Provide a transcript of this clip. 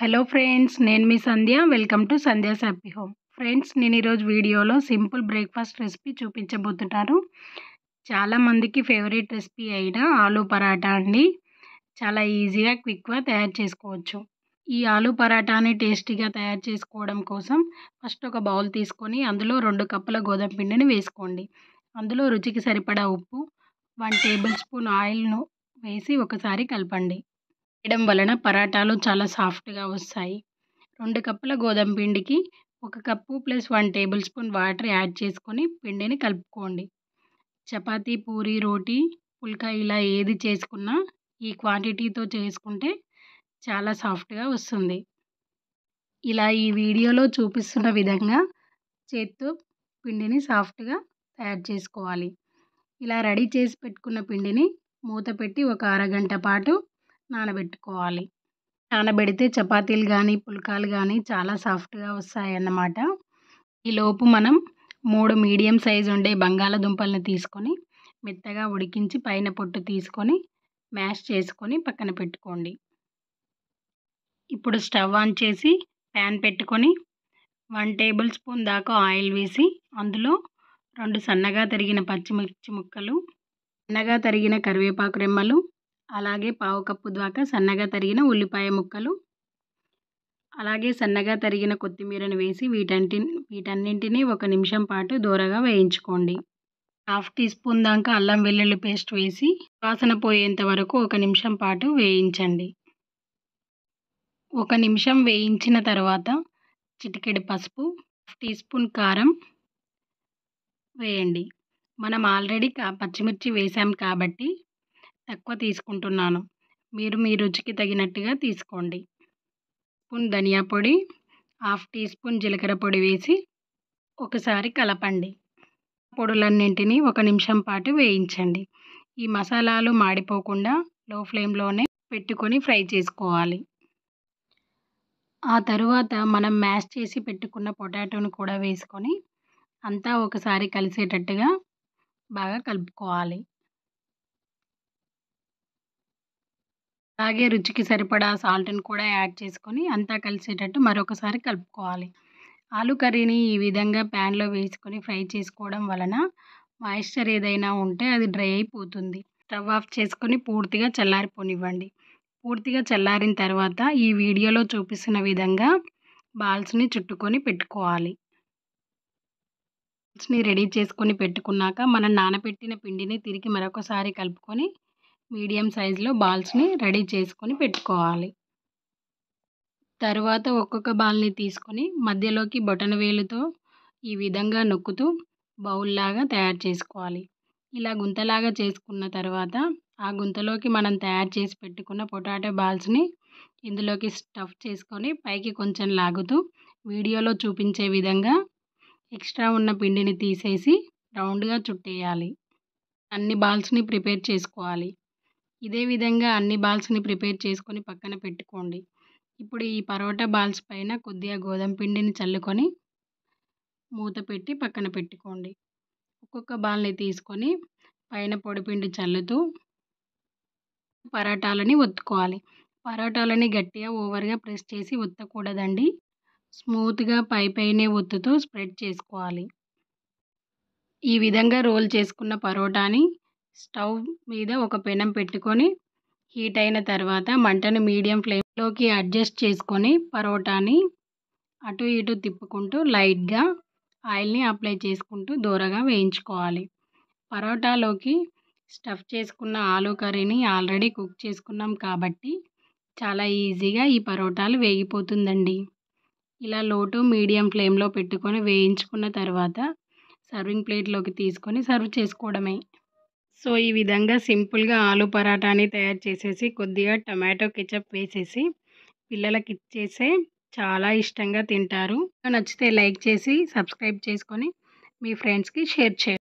Hello friends నేను మీ Sandhya. Welcome to Sandhya's happy home friends నేను ఈరోజు వీడియోలో సింపుల్ బ్రేక్ఫాస్ట్ రెసిపీ చూపించబోతున్నాను. చాలామందికి ఫేవరెట్ రెసిపీ అయిన ఆలూ పరాటా అండి. చాలా ఈజీగా క్విక్గా తయారు చేసుకోవచ్చు. ఈ ఆలూ పరాటాని టేస్టీగా తయారు చేసుకోవడం కోసం ఫస్ట్ ఒక బౌల్ తీసుకొని అందులో రెండు కప్పుల గోధుమ పిండిని వేసుకోండి. అందులో రుచికి సరిపడా ఉప్పు వన్ టేబుల్ స్పూన్ ఆయిల్ను వేసి ఒకసారి కలపండి. వేయడం వలన పరాటాలు చాలా సాఫ్ట్గా వస్తాయి. రెండు కప్పుల గోధుమ పిండికి ఒక cup plus one tablespoon water add చేసుకొని పిండిని కలుపుకోండి. చపాతీ పూరి రోటీ పుల్కా ఇలా ఏది చేసుకున్నా ఈ క్వాంటిటీతో చేసుకుంటే చాలా సాఫ్ట్గా వస్తుంది. ఇలా ఈ వీడియోలో చూపిస్తున్న విధంగా చేత్తో పిండిని సాఫ్ట్గా తయారు చేసుకోవాలి. ఇలా రెడీ చేసి పెట్టుకున్న పిండిని మూత పెట్టి ఒక అరగంట పాటు నానబెట్టుకోవాలి. నానబెడితే చపాతీలు కానీ పుల్కాలు కానీ చాలా సాఫ్ట్గా వస్తాయి అన్నమాట ఈలోపు మనం మూడు మీడియం సైజ్ ఉండే బంగాళదుంపల్ని తీసుకొని మెత్తగా ఉడికించి పైన పొట్టు తీసుకొని మ్యాష్ చేసుకొని పక్కన పెట్టుకోండి. ఇప్పుడు స్టవ్ ఆన్ చేసి ప్యాన్ పెట్టుకొని వన్ టేబుల్ స్పూన్ దాకా ఆయిల్ వేసి అందులో రెండు సన్నగా తరిగిన పచ్చిమిర్చి ముక్కలు సన్నగా తరిగిన కరివేపాకు రెమ్మలు అలాగే పావు కప్పు దాకా సన్నగా తరిగిన ఉల్లిపాయ ముక్కలు అలాగే సన్నగా తరిగిన కొత్తిమీరను వేసి వీటంటి వీటన్నింటినీ ఒక నిమిషం పాటు దూరగా వేయించుకోండి. హాఫ్ టీ స్పూన్ దాకా అల్లం వెల్లుల్లి పేస్ట్ వేసి వాసన పోయేంత వరకు ఒక నిమిషం పాటు వేయించండి. ఒక నిమిషం వేయించిన తర్వాత చిటికెడు పసుపు టీ స్పూన్ కారం వేయండి. మనం ఆల్రెడీ పచ్చిమిర్చి వేసాం కాబట్టి తక్కువ తీసుకుంటున్నాను. మీరు మీ రుచికి తగినట్టుగా తీసుకోండి. స్పూన్ ధనియా పొడి హాఫ్ టీ స్పూన్ జీలకర్ర పొడి వేసి ఒకసారి కలపండి. పొడులన్నింటినీ ఒక నిమిషం పాటు వేయించండి. ఈ మసాలాలు మాడిపోకుండా లో ఫ్లేమ్లోనే పెట్టుకొని ఫ్రై చేసుకోవాలి. ఆ తరువాత మనం మ్యాష్ చేసి పెట్టుకున్న పొటాటోను కూడా వేసుకొని అంతా ఒకసారి కలిసేటట్టుగా బాగా కలుపుకోవాలి. అలాగే రుచికి సరిపడా సాల్ట్ని కూడా యాడ్ చేసుకొని అంతా కలిసేటట్టు మరొకసారి కలుపుకోవాలి. ఆలు కర్రీని ఈ విధంగా ప్యాన్లో వేసుకొని ఫ్రై చేసుకోవడం వలన మాయిశ్చర్ ఏదైనా ఉంటే అది డ్రై అయిపోతుంది. స్టవ్ ఆఫ్ చేసుకొని పూర్తిగా చల్లారిపోనివ్వండి. పూర్తిగా చల్లారిన తర్వాత ఈ వీడియోలో చూపిస్తున్న విధంగా బాల్స్ని చుట్టుకొని పెట్టుకోవాలి. బాల్స్ని రెడీ చేసుకొని పెట్టుకున్నాక మనం నానబెట్టిన పిండిని తిరిగి మరొకసారి కలుపుకొని మీడియం సైజులో బాల్స్ని రెడీ చేసుకొని పెట్టుకోవాలి. తరువాత ఒక్కొక్క బాల్ని తీసుకొని మధ్యలోకి బొటన వేలుతో ఈ విధంగా నొక్కుతూ బౌల్లాగా తయారు చేసుకోవాలి. ఇలా గుంతలాగా చేసుకున్న తర్వాత ఆ గుంతలోకి మనం తయారు చేసి పెట్టుకున్న పొటాటో బాల్స్ని ఇందులోకి స్టఫ్ చేసుకొని పైకి కొంచెం లాగుతూ వీడియోలో చూపించే విధంగా ఎక్స్ట్రా ఉన్న పిండిని తీసేసి రౌండ్గా చుట్టేయాలి. అన్ని బాల్స్ని ప్రిపేర్ చేసుకోవాలి. ఇదే విధంగా అన్ని బాల్స్ని ప్రిపేర్ చేసుకొని పక్కన పెట్టుకోండి. ఇప్పుడు ఈ పరోటా బాల్స్ పైన కొద్దిగా గోధుమ పిండిని చల్లుకొని మూత పెట్టి పక్కన పెట్టుకోండి. ఒక్కొక్క బాల్ని తీసుకొని పైన పొడిపిండి చల్లుతూ పరోటాలని ఒత్తుకోవాలి. పరోటాలని గట్టిగా ఓవర్గా ప్రెస్ చేసి ఒత్తకూడదండి. స్మూత్గా పై పైనే ఒత్తుతూ స్ప్రెడ్ చేసుకోవాలి. ఈ విధంగా రోల్ చేసుకున్న పరోటాని స్టవ్ మీద ఒక పెనం పెట్టుకొని హీట్ అయిన తర్వాత మంటను మీడియం ఫ్లేమ్లోకి అడ్జస్ట్ చేసుకొని పరోటాని అటు ఇటు తిప్పుకుంటూ లైట్గా ఆయిల్ని అప్లై చేసుకుంటూ దూరగా వేయించుకోవాలి. పరోటాలోకి స్టఫ్ చేసుకున్న ఆలూ కర్రీని ఆల్రెడీ కుక్ చేసుకున్నాం కాబట్టి చాలా ఈజీగా ఈ పరోటాలు వేగిపోతుందండి. ఇలా లోటు మీడియం ఫ్లేమ్లో పెట్టుకొని వేయించుకున్న తర్వాత సర్వింగ్ ప్లేట్లోకి తీసుకొని సర్వ్ చేసుకోవడమే. సో ఈ విధంగా సింపుల్గా ఆలు పరాటాని తయారు చేసేసి కొద్దిగా టమాటో కెచప్ వేసేసి పిల్లలకి ఇచ్చేసే చాలా ఇష్టంగా తింటారు. నచ్చితే లైక్ చేసి సబ్స్క్రైబ్ చేసుకొని మీ ఫ్రెండ్స్కి షేర్ చేయండి.